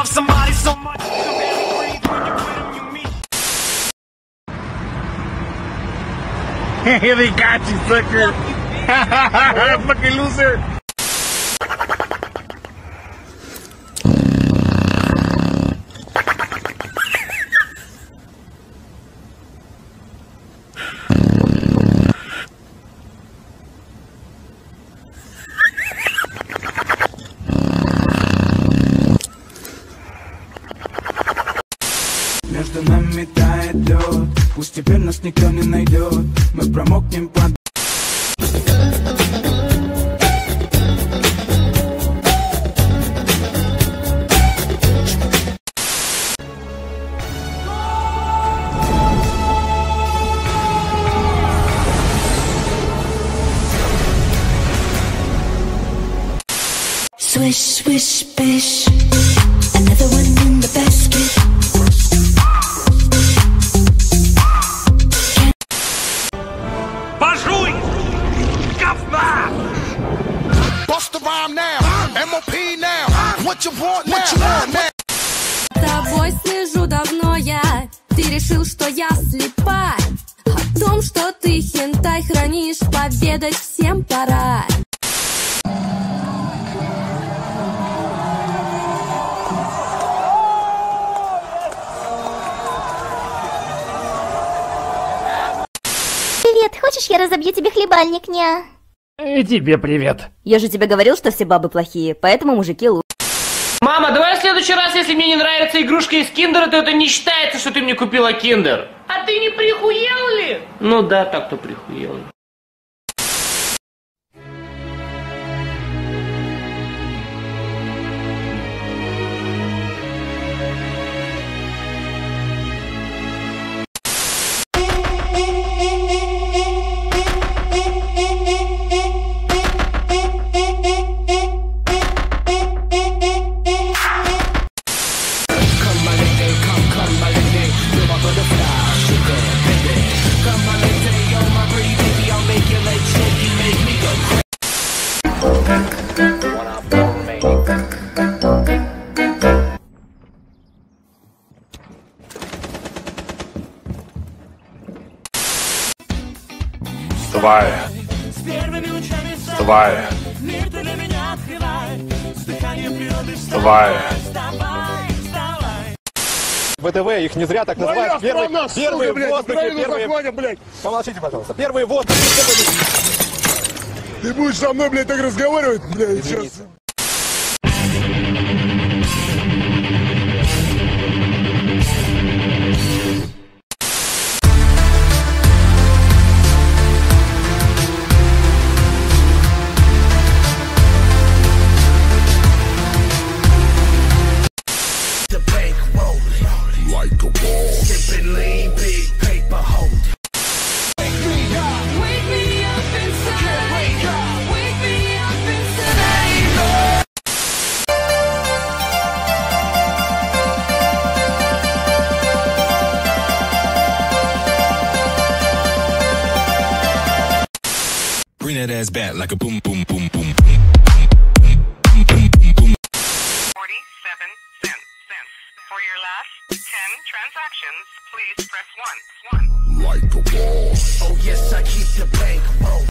love somebody so much Here they got you, sucker! Fucking loser! Между нами тает лед Пусть теперь нас никто не найдет Мы промокнем под Swish, swish, bish. Rhyme now. MOP now. What you want now? What you want now? тобой слежу давно я Ты решил, что я слепа О том, что ты хентай хранишь Поведать всем пора Привет, хочешь, я разобью тебе хлебальник, ня? И тебе привет. Я же тебе говорил, что все бабы плохие, поэтому мужики лучше. Мама, давай в следующий раз, если мне не нравится игрушка из киндера, то это не считается, что ты мне купила киндер. А ты не прихуел ли? Ну да, так-то прихуел. Вставай. Вставай. Вставай. ВТВ их не зря так называют. Первый, первые в воздухе, первые... блядь. Помолчите, пожалуйста. Первые в воздухе. Ты будешь со мной, блядь, так разговаривать, блядь, сейчас. Like a wall. Sipping lean, big paper hold. Wake me up inside Wake me up inside Bring that ass back like a boom, boom, boom, boom. 47 cents. cents. For your last 10 transactions, please press 1. 1. Like a wall. Oh yes, I keep the bank rolling.